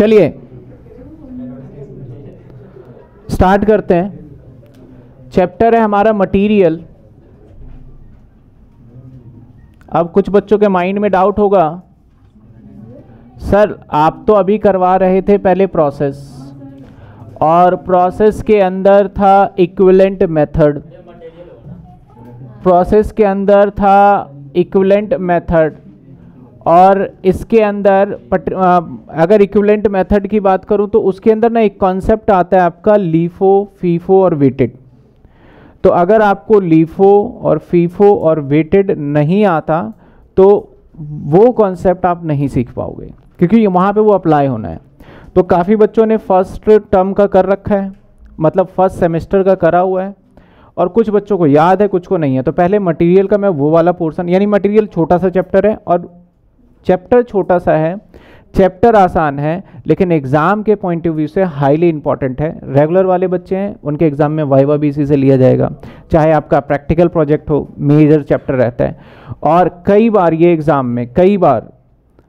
चलिए। स्टार्ट करते हैं। चैप्टर है हमारा मटेरियल अब कुछ बच्चों के माइंड में डाउट होगा। सर आप तो अभी करवा रहे थे पहले प्रोसेस और प्रोसेस के अंदर था इक्विलेंट मेथड प्रोसेस के अंदर था इक्विलेंट मेथड और इसके अंदर पट, आ, अगर इक्विवेलेंट मेथड की बात करूँ तो उसके अंदर ना एक कॉन्सेप्ट आता है आपका लीफो फीफो और वेटेड तो अगर आपको लीफो और फीफो और वेटेड नहीं आता तो वो कॉन्सेप्ट आप नहीं सीख पाओगे क्योंकि वहाँ पे वो अप्लाई होना है। तो काफ़ी बच्चों ने फ़र्स्ट टर्म का कर रखा है मतलब फ़र्स्ट सेमेस्टर का करा हुआ है और कुछ बच्चों को याद है कुछ को नहीं है। तो पहले मटेरियल का मैं वो वाला पोर्शन यानी मटेरियल छोटा सा चैप्टर है और चैप्टर छोटा सा है। चैप्टर आसान है, लेकिन एग्ज़ाम के पॉइंट ऑफ़ व्यू से हाईली इंपॉर्टेंट है। रेगुलर वाले बच्चे हैं, उनके एग्ज़ाम में वाइवा बी से लिया जाएगा। चाहे आपका प्रैक्टिकल प्रोजेक्ट हो मेजर चैप्टर रहता है। और कई बार ये एग्ज़ाम में, कई बार,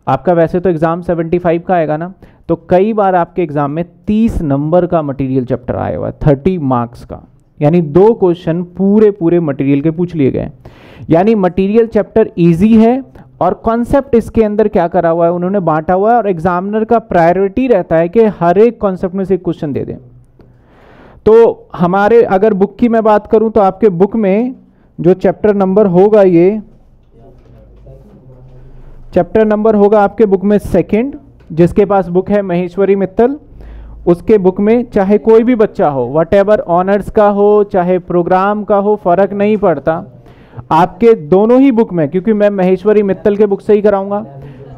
आपका वैसे तो एग्ज़ाम 75 का आएगा ना तो कई बार आपके एग्ज़ाम में 30 नंबर का मटेरियल चैप्टर आया हुआ है थर्टी मार्क्स का। यानी दो क्वेश्चन पूरे पूरे मटेरियल के पूछ लिए गए यानी मटेरियल चैप्टर इजी है और कॉन्सेप्ट इसके अंदर क्या करा हुआ है? उन्होंने बांटा हुआ है और एग्जामिनर का प्रायोरिटी रहता है कि हर एक कॉन्सेप्ट में से क्वेश्चन दे दें। तो हमारे, अगर बुक की मैं बात करूँ तो आपके बुक में जो चैप्टर नंबर होगा ये चैप्टर नंबर होगा आपके बुक में सेकंड जिसके पास बुक है महेश्वरी मित्तल। उसके बुक में चाहे कोई भी बच्चा हो वट एवर ऑनर्स का हो, चाहे प्रोग्राम का हो, फ़र्क नहीं पड़ता। आपके दोनों ही बुक में, क्योंकि मैं महेश्वरी मित्तल के बुक से ही कराऊँगा।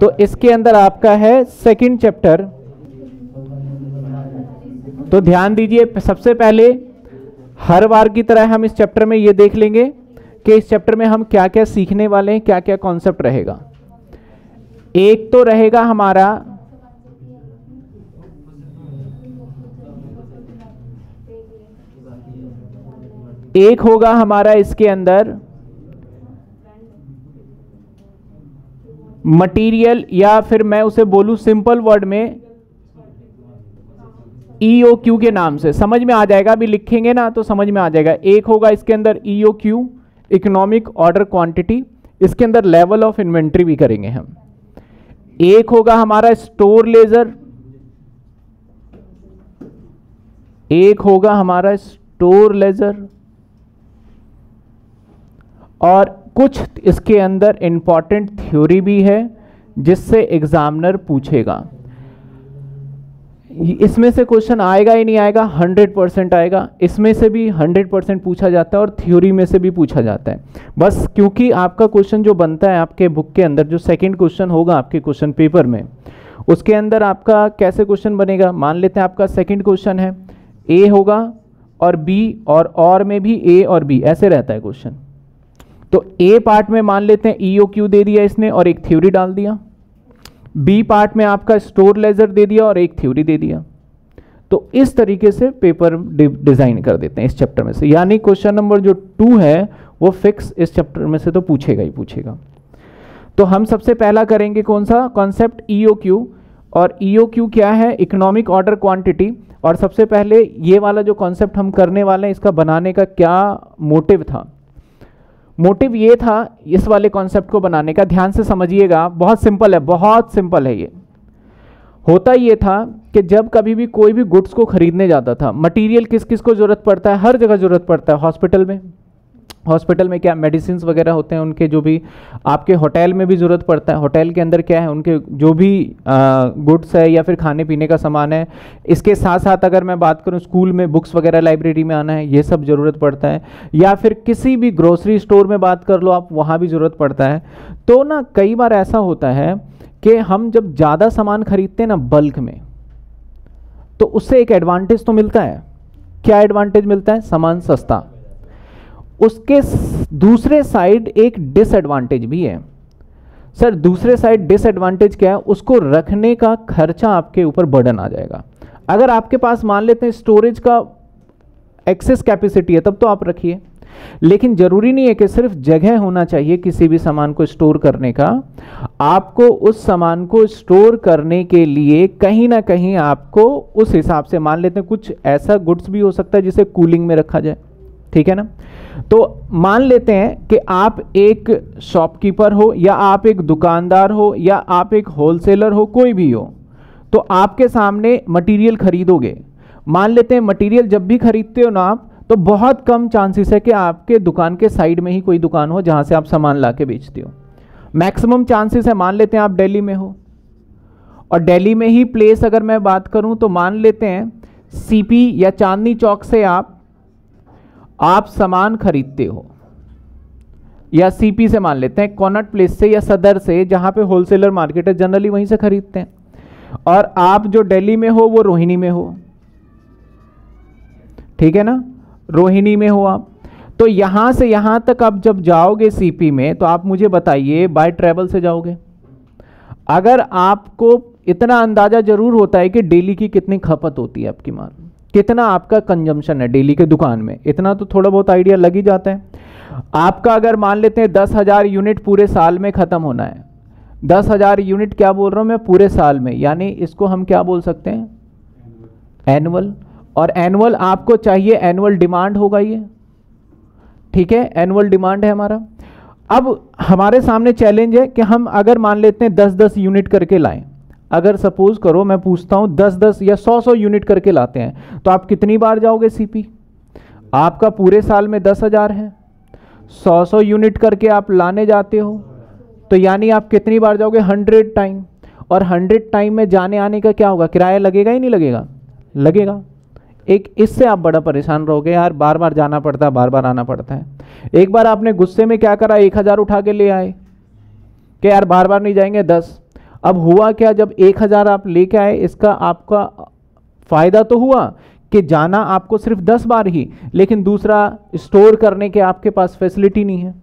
तो इसके अंदर आपका है सेकंड चैप्टर तो ध्यान दीजिए, सबसे पहले हर बार की तरह हम इस चैप्टर में ये देख लेंगे कि इस चैप्टर में हम क्या क्या सीखने वाले हैं क्या क्या कॉन्सेप्ट रहेगा। एक तो रहेगा हमारा एक होगा हमारा इसके अंदर मटेरियल या फिर मैं उसे बोलूँ सिंपल वर्ड में ई ओ क्यू के नाम से। समझ में आ जाएगा? अभी लिखेंगे ना तो समझ में आ जाएगा। एक होगा इसके अंदर E O Q economic order quantity इसके अंदर लेवल ऑफ़ इन्वेंट्री भी करेंगे हम। एक होगा हमारा स्टोर लेजर एक होगा हमारा स्टोर लेजर और कुछ इसके अंदर इंपॉर्टेंट थ्योरी भी है, जिससे एग्जामिनर पूछेगा। इसमें से क्वेश्चन आएगा ही नहीं आएगा 100 परसेंट आएगा। इसमें से भी 100 परसेंट पूछा जाता है और थ्योरी में से भी पूछा जाता है। बस क्योंकि आपका क्वेश्चन जो बनता है आपके बुक के अंदर, जो सेकंड क्वेश्चन होगा आपके क्वेश्चन पेपर में, उसके अंदर आपका कैसे क्वेश्चन बनेगा? मान लेते हैं आपका सेकेंड क्वेश्चन है। ए होगा और बी और और में भी ए और बी ऐसे रहता है क्वेश्चन तो ए पार्ट में मान लेते हैं ईओ क्यू दे दिया इसने और एक थ्योरी डाल दिया। बी पार्ट में आपका स्टोर लेजर दे दिया और एक थ्योरी दे दिया। तो इस तरीके से पेपर डिज़ाइन कर देते हैं इस चैप्टर में से। यानी क्वेश्चन नंबर जो टू है, वो फिक्स इस चैप्टर में से तो पूछेगा ही पूछेगा। तो हम सबसे पहला करेंगे कौन सा? कॉन्सेप्ट ईओ क्यू और ईओ क्यू क्या है? इकोनॉमिक ऑर्डर क्वांटिटी और सबसे पहले ये वाला जो कॉन्सेप्ट हम करने वाले हैं, इसका बनाने का क्या मोटिव था? मोटिव ये था इस वाले कॉन्सेप्ट को बनाने का। ध्यान से समझिएगा, बहुत सिंपल है, बहुत सिंपल है ये। होता ये था कि जब कभी भी कोई भी गुड्स को खरीदने जाता था मटेरियल किस किस को ज़रूरत पड़ता है, हर जगह ज़रूरत पड़ता है हॉस्पिटल में। हॉस्पिटल में क्या मेडिसिन वगैरह होते हैं, उनके जो भी, आपके होटल में भी ज़रूरत पड़ता है, होटल के अंदर क्या है, उनके जो भी गुड्स है या फिर खाने पीने का सामान है, इसके साथ साथ अगर मैं बात करूँ स्कूल में बुक्स वगैरह लाइब्रेरी में आना है, ये सब ज़रूरत पड़ता है, या फिर किसी भी ग्रोसरी स्टोर में बात कर लो आप, वहाँ भी ज़रूरत पड़ता है। तो ना, कई बार ऐसा होता है कि हम जब ज़्यादा सामान खरीदते हैं ना बल्क में तो उससे एक एडवांटेज तो मिलता है। क्या एडवांटेज मिलता है? सामान सस्ता। उसके दूसरे साइड एक डिसएडवांटेज भी है। सर, दूसरे साइड डिसएडवांटेज क्या है? उसको रखने का खर्चा आपके ऊपर बर्डन आ जाएगा। अगर आपके पास मान लेते हैं स्टोरेज का एक्सेस कैपेसिटी है, तब तो आप रखिए। लेकिन ज़रूरी नहीं है कि सिर्फ़ जगह होना चाहिए किसी भी सामान को स्टोर करने का। आपको उस सामान को स्टोर करने के लिए कहीं ना कहीं आपको उस हिसाब से मान लेते हैं कुछ ऐसा गुड्स भी हो सकता है जिसे कूलिंग में रखा जाए। ठीक है ना? तो मान लेते हैं कि आप एक शॉपकीपर हो, या आप एक दुकानदार हो, या आप एक होलसेलर हो, कोई भी हो तो आपके सामने मटेरियल खरीदोगे। मान लेते हैं मटेरियल जब भी खरीदते हो ना आप तो बहुत कम चांसेस है कि आपके दुकान के साइड में ही कोई दुकान हो जहाँ से आप सामान ला बेचते हो। मैक्सिमम चांसेस है मान लेते हैं आप दिल्ली में हो। और दिल्ली में ही प्लेस अगर मैं बात करूँ तो मान लेते हैं सीपी या चांदनी चौक से आप आप सामान खरीदते हो, या सीपी से मान लेते हैं कॉनट प्लेस से या सदर से, जहाँ पे होलसेलर मार्केट है जनरली वहीं से खरीदते हैं। और आप जो दिल्ली में हो, वो रोहिणी में हो। ठीक है ना? रोहिणी में हो आप। तो यहाँ से यहाँ तक आप जब जाओगे सीपी में तो आप मुझे बताइए बाय ट्रेवल से जाओगे। अगर आपको इतना अंदाज़ा ज़रूर होता है कि डेली की कितनी खपत होती है आपकी माल। कितना आपका कंजम्पशन है डेली के दुकान में? इतना तो थोड़ा बहुत आइडिया लग ही जाता है। आपका अगर मान लेते हैं दस हज़ार यूनिट पूरे साल में ख़त्म होना है। दस हज़ार यूनिट क्या बोल रहा हूँ मैं? पूरे साल में। यानी इसको हम क्या बोल सकते हैं? एनुअल और एनुअल आपको चाहिए एनुअल डिमांड होगा ये। ठीक है? एनुअल डिमांड है हमारा। अब हमारे सामने चैलेंज है कि हम अगर मान लेते हैं दस दस यूनिट करके लाएँ। अगर सपोज़ करो मैं पूछता हूँ दस दस या सौ सौ यूनिट करके लाते हैं तो आप कितनी बार जाओगे सीपी आपका पूरे साल में दस हज़ार है। सौ सौ यूनिट करके आप लाने जाते हो तो यानी आप कितनी बार जाओगे? Hundred time. और हंड्रेड टाइम में जाने आने का क्या होगा? किराया लगेगा ही नहीं लगेगा? लगेगा। एक इससे आप बड़ा परेशान रहोगे, यार बार बार जाना पड़ता है, बार बार आना पड़ता है। एक बार आपने गुस्से में क्या करा? एक हज़ार उठा के ले आए। कि यार बार बार नहीं जाएँगे, दस। अब हुआ क्या जब एक हज़ार आप लेके आए, इसका आपका फ़ायदा तो हुआ कि जाना आपको सिर्फ़ दस बार ही, लेकिन दूसरा स्टोर करने के आपके पास फैसिलिटी नहीं है।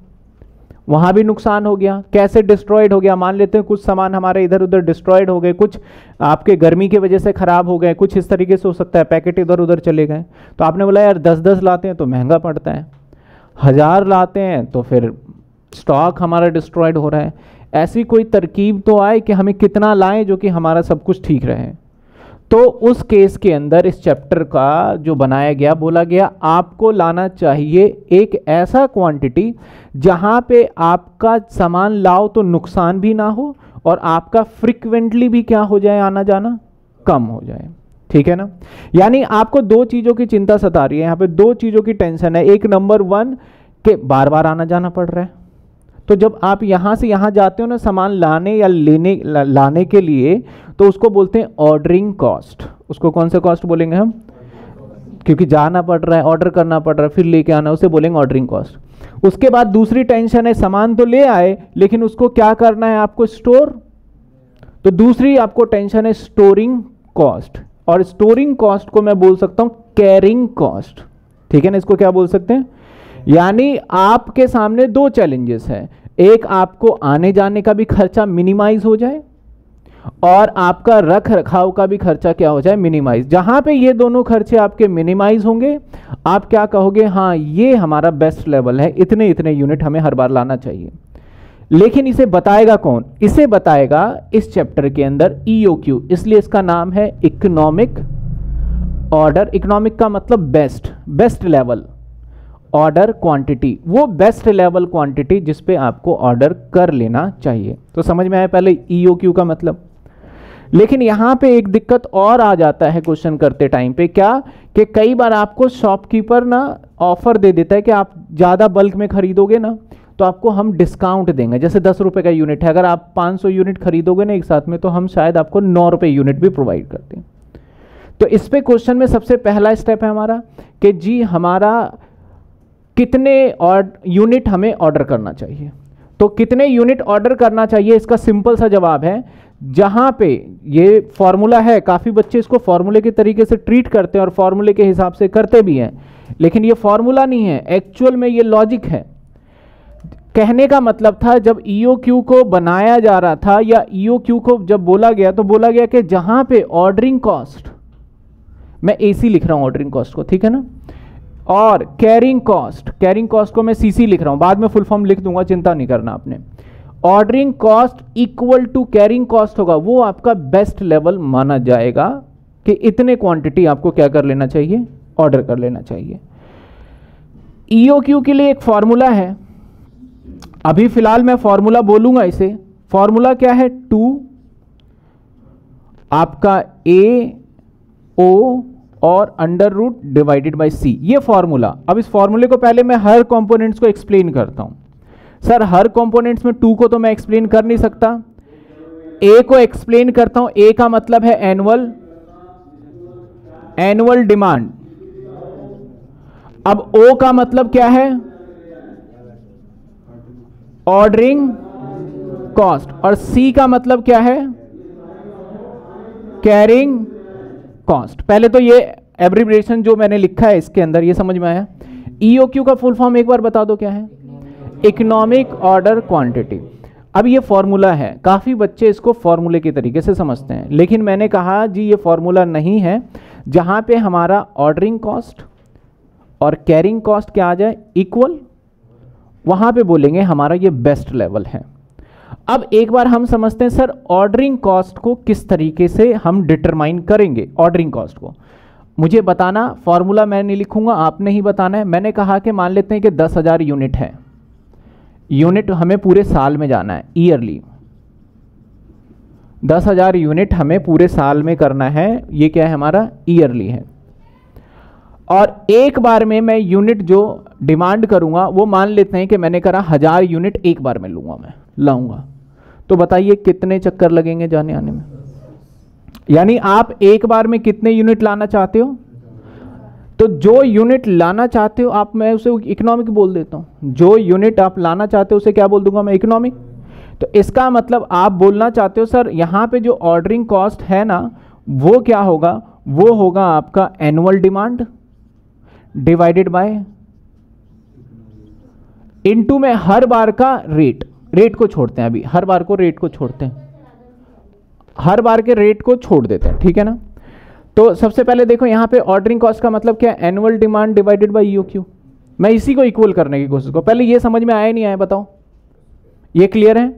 वहाँ भी नुकसान हो गया, कैसे डिस्ट्रॉयड हो गया? मान लेते हैं कुछ सामान हमारे इधर उधर डिस्ट्रॉयड हो गए, कुछ आपके गर्मी की वजह से खराब हो गए, कुछ इस तरीके से हो सकता है, पैकेट इधर उधर चले गए। तो आपने बोला, यार दस दस लाते हैं तो महँगा पड़ता है। हज़ार लाते हैं तो फिर स्टॉक हमारा डिस्ट्रॉयड हो रहा है। ऐसी कोई तरकीब तो आए कि हमें कितना लाएँ जो कि हमारा सब कुछ ठीक रहे। तो उस केस के अंदर, इस चैप्टर का जो बनाया गया, बोला गया, आपको लाना चाहिए एक ऐसा क्वांटिटी जहाँ पे आपका सामान लाओ तो नुकसान भी ना हो और आपका फ्रिक्वेंटली भी क्या हो जाए, आना जाना कम हो जाए। ठीक है ना? यानी आपको दो चीज़ों की चिंता सता रही है। यहाँ पे दो चीज़ों की टेंशन है। एक नंबर वन, के बार बार आना जाना पड़ रहा है। तो जब आप यहाँ से यहाँ जाते हो ना सामान लाने या लेने ला, लाने के लिए तो उसको बोलते हैं ऑर्डरिंग कॉस्ट उसको कौन सा कॉस्ट बोलेंगे हम? क्योंकि जाना पड़ रहा है ऑर्डर करना पड़ रहा है फिर लेके आना उसे बोलेंगे ऑर्डरिंग कॉस्ट उसके बाद दूसरी टेंशन है सामान तो ले आए लेकिन उसको क्या करना है आपको स्टोर तो दूसरी आपको टेंशन है स्टोरिंग कॉस्ट और स्टोरिंग कॉस्ट को मैं बोल सकता हूँ कैरिंग कॉस्ट ठीक है ना इसको क्या बोल सकते हैं? यानी आपके सामने दो चैलेंजेस हैं। एक आपको आने जाने का भी खर्चा मिनिमाइज हो जाए और आपका रख रखाव का भी खर्चा क्या हो जाए मिनिमाइज जहाँ पे ये दोनों खर्चे आपके मिनिमाइज होंगे, आप क्या कहोगे हाँ ये हमारा बेस्ट लेवल है, इतने इतने यूनिट हमें हर बार लाना चाहिए। लेकिन इसे बताएगा कौन? इसे बताएगा इस चैप्टर के अंदर ईओक्यू e इसलिए इसका नाम है इकोनॉमिक ऑर्डर इकोनॉमिक का मतलब best best level order quantity वो बेस्ट लेवल क्वांटिटी जिस पे आपको ऑर्डर कर लेना चाहिए। तो समझ में आया पहले ईओक्यू e का मतलब? लेकिन यहाँ पे एक दिक्कत और आ जाता है क्वेश्चन करते टाइम पे। क्या? कि कई बार आपको शॉपकीपर ना ऑफ़र दे देता है कि आप ज़्यादा बल्क में खरीदोगे ना तो आपको हम डिस्काउंट देंगे। जैसे दस रुपए का यूनिट है, अगर आप 500 यूनिट खरीदोगे ना एक साथ में तो हम शायद आपको नौ रुपए यूनिट भी प्रोवाइड करते हैं। तो इस पे क्वेश्चन में सबसे पहला स्टेप है हमारा कि जी, हमारा कितने यूनिट हमें ऑर्डर करना चाहिए। तो कितने यूनिट ऑर्डर करना चाहिए, इसका सिंपल सा जवाब है, जहाँ पे ये फॉर्मूला है, काफ़ी बच्चे इसको फॉर्मूले के तरीके से ट्रीट करते हैं और फॉर्मूले के हिसाब से करते भी हैं। लेकिन ये फॉर्मूला नहीं है एक्चुअल में ये लॉजिक है। कहने का मतलब था, जब ईओक्यू e को बनाया जा रहा था या ईओक्यू e को जब बोला गया तो बोला गया कि जहाँ पे ऑर्डरिंग कॉस्ट मैं एसी लिख रहा हूँ ऑर्डरिंग कॉस्ट को, ठीक है ना? और कैरिंग कॉस्ट कैरिंग कॉस्ट को मैं सीसी लिख रहा हूँ। बाद में फुल फॉर्म लिख दूँगा, चिंता नहीं करना आपने। Ordering cost equal to carrying cost होगा, वो आपका बेस्ट लेवल माना जाएगा कि इतने क्वांटिटी आपको क्या कर लेना चाहिए? ऑर्डर कर लेना चाहिए। ईओक्यू e के लिए एक फॉर्मूला है। अभी फ़िलहाल मैं फॉर्मूला बोलूँगा इसे। फॉर्मूला क्या है? टू आपका ए ओ और under root divided by C ये फॉर्मूला अब इस फॉर्मूले को पहले मैं हर कंपोनेंट्स को एक्सप्लेन करता हूँ। सर, हर कॉम्पोनेंट्स में टू को तो मैं एक्सप्लेन कर नहीं सकता। ए को एक्सप्लेन करता हूँ। ए का मतलब है एनुअल एनुअल डिमांड अब ओ का मतलब क्या है? ऑर्डरिंग कॉस्ट और सी का मतलब क्या है? कैरिंग कॉस्ट पहले तो ये एब्रीब्रेशन जो मैंने लिखा है इसके अंदर, ये समझ में आया? ईओक्यू e का फुल फॉर्म एक बार बता दो क्या है? इकोनॉमिक ऑर्डर क्वांटिटी अब ये फॉर्मूला है। काफ़ी बच्चे इसको फॉर्मूले के तरीके से समझते हैं। लेकिन मैंने कहा, जी, ये फॉर्मूला नहीं है। जहाँ पे हमारा ऑर्डरिंग कॉस्ट और कैरिंग कॉस्ट क्या आ जाए? इक्वल वहाँ पे बोलेंगे हमारा ये बेस्ट लेवल है। अब एक बार हम समझते हैं, सर ऑर्डरिंग कॉस्ट को किस तरीके से हम डिटरमाइन करेंगे ऑर्डरिंग कॉस्ट को। मुझे बताना फॉर्मूला मैं नहीं लिखूँगा, आपने ही बताना है। मैंने कहा कि मान लेते हैं कि दस हज़ार यूनिट है। यूनिट हमें पूरे साल में जाना है ईयरली दस हज़ार यूनिट हमें पूरे साल में करना है, ये क्या है हमारा ईयरली है। और एक बार में मैं यूनिट जो डिमांड करूँगा, वो मान लेते हैं कि मैंने करा हज़ार यूनिट एक बार में लूँगा मैं, लाऊँगा। तो बताइए कितने चक्कर लगेंगे जाने आने में? यानी आप एक बार में कितने यूनिट लाना चाहते हो? तो जो यूनिट लाना चाहते हो, आप, मैं उसे इकोनॉमिक बोल देता हूँ। जो यूनिट आप लाना चाहते हो, उसे क्या बोल दूँगा मैं? इकोनॉमिक तो इसका मतलब आप बोलना चाहते हो, सर, यहाँ पे जो ऑर्डरिंग कॉस्ट है ना, वो क्या होगा? वो होगा आपका annual demand divided by into में हर बार का रेट रेट को छोड़ते हैं अभी, हर बार को रेट को छोड़ते हैं। हर बार के रेट को छोड़ देते हैं, ठीक है ना? तो सबसे पहले देखो, यहाँ पे ऑर्डरिंग कॉस्ट का मतलब क्या annual demand divided by EO Q मैं इसी को इक्वल करने की कोशिश करूँ। पहले ये समझ में आया नहीं आया, बताओ। ये क्लियर है?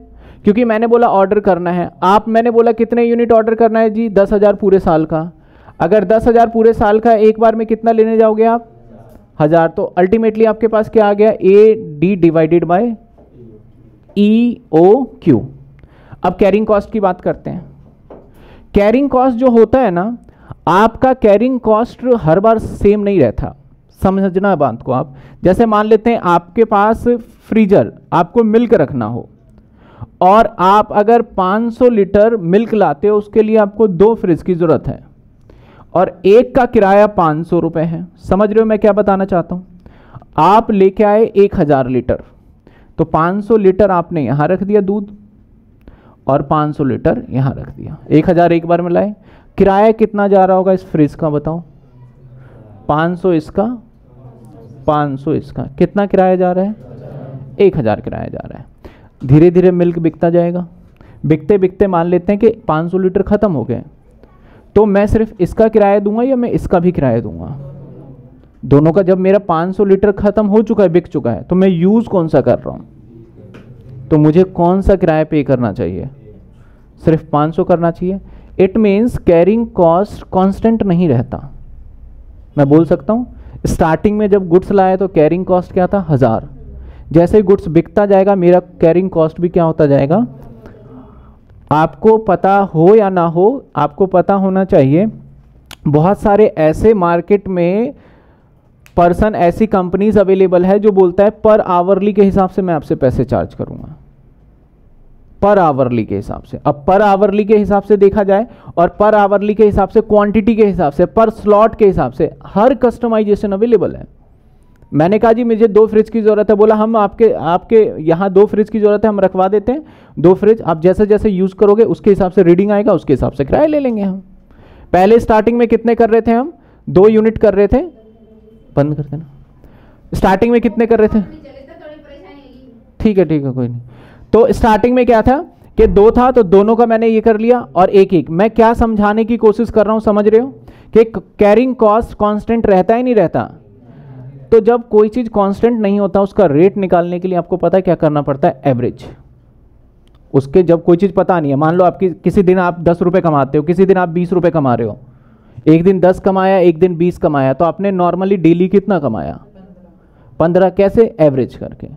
क्योंकि मैंने बोला ऑर्डर करना है। आप, मैंने बोला कितने यूनिट ऑर्डर करना है जी? दस हज़ार पूरे साल का। अगर दस हज़ार पूरे साल का एक बार में कितना लेने जाओगे आप? हज़ार तो अल्टीमेटली आपके पास क्या आ गया? A D divided by E O Q अब कैरिंग कॉस्ट की बात करते हैं। कैरिंग कॉस्ट जो होता है ना, आपका कैरिंग कॉस्ट हर बार सेम नहीं रहता। समझना बात को आप। जैसे मान लेते हैं आपके पास फ्रीजर आपको मिल्क रखना हो, और आप अगर 500 लीटर मिल्क लाते हो, उसके लिए आपको दो फ्रिज की ज़रूरत है। और एक का किराया पाँच सौ रुपये है। समझ रहे हो मैं क्या बताना चाहता हूँ? आप लेके आए एक हज़ार लीटर। तो 500 लीटर आपने यहाँ रख दिया दूध और 500 लीटर यहाँ रख दिया। एक हज़ार एक बार में लाए। किराया कितना जा रहा होगा इस फ्रिज का बताओ? 500 इसका 500 इसका। कितना किराया जा रहा है? एक हज़ार किराया जा रहा है। धीरे धीरे मिल्क बिकता जाएगा। बिकते बिकते मान लेते हैं कि 500 लीटर ख़त्म हो गए। तो मैं सिर्फ़ इसका किराया दूँगा या मैं इसका भी किराया दूँगा? दोनों का जब मेरा 500 लीटर ख़त्म हो चुका है, बिक चुका है तो मैं यूज़ कौन सा कर रहा हूँ? तो मुझे कौन सा किराया पे करना चाहिए? सिर्फ़ 500 करना चाहिए। It means carrying cost constant नहीं रहता। मैं बोल सकता हूँ स्टार्टिंग में जब गुड्स लाया तो कैरिंग कॉस्ट क्या था? हज़ार। जैसे गुड्स बिकता जाएगा, मेरा कैरिंग कॉस्ट भी क्या होता जाएगा? आपको पता हो या ना हो, आपको पता होना चाहिए, बहुत सारे ऐसे मार्केट में पर्सन, ऐसी कंपनीज़ अवेलेबल है जो बोलता है, पर आवरली के हिसाब से मैं आपसे पैसे चार्ज करूँगा। पर आवरली के हिसाब से। अब पर आवरली के हिसाब से देखा जाए और पर आवरली के हिसाब से, क्वांटिटी के हिसाब से, पर स्लॉट के हिसाब से, हर कस्टमाइजेशन अवेलेबल है। मैंने कहा जी, मुझे दो फ्रिज की ज़रूरत है। बोला, हम आपके आपके यहाँ दो फ्रिज की ज़रूरत है, हम रखवा देते हैं। दो फ्रिज, आप जैसे जैसे यूज़ करोगे, उसके हिसाब से रीडिंग आएगा, उसके हिसाब से किराया ले लेंगे हम। पहले स्टार्टिंग में कितने कर रहे थे हम? दो यूनिट कर रहे थे। बंद कर देना। स्टार्टिंग में कितने कर रहे थे? ठीक है ठीक है, कोई नहीं। तो स्टार्टिंग में क्या था कि दो था तो दोनों का मैंने ये कर लिया और एक एक मैं क्या समझाने की कोशिश कर रहा हूँ, समझ रहे हो? कि कैरिंग कॉस्ट कांस्टेंट रहता ही, नहीं रहता? तो जब कोई चीज़ कांस्टेंट नहीं होता, उसका रेट निकालने के लिए आपको पता है क्या करना पड़ता है? एवरेज उसके जब कोई चीज़ पता नहीं है, मान लो आपकी, किसी दिन आप दस रुपये कमाते हो, किसी दिन आप बीस रुपये कमा रहे हो, एक दिन दस कमाया, एक दिन बीस कमाया तो आपने नॉर्मली डेली कितना कमाया? पंद्रह. कैसे? एवरेज करके.